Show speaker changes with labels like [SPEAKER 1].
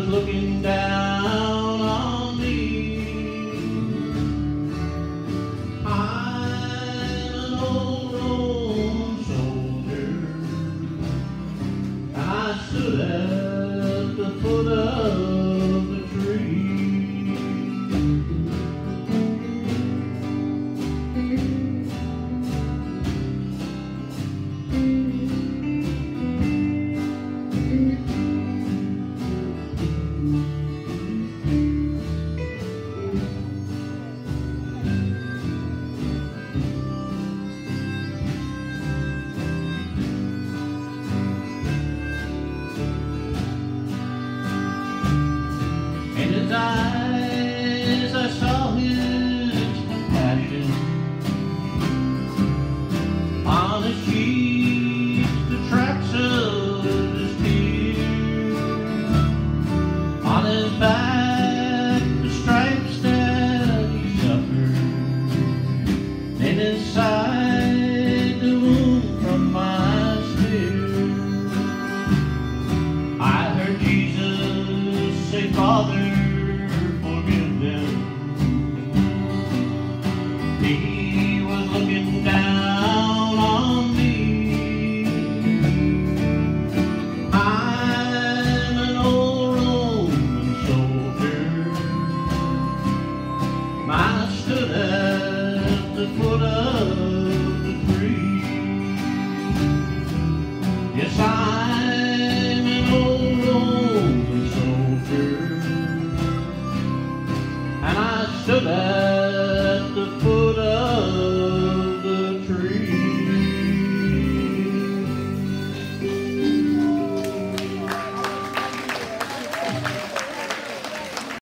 [SPEAKER 1] was looking down on me. I'm an old Roman soldier. I stood at the foot of his back the stripes that he suffered. In his side the wound from my spear. I heard Jesus say, Father, the foot of the tree. Yes, I'm